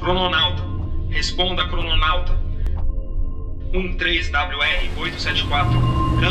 Crononauta. Responda, crononauta. 13WR874. Câmbio.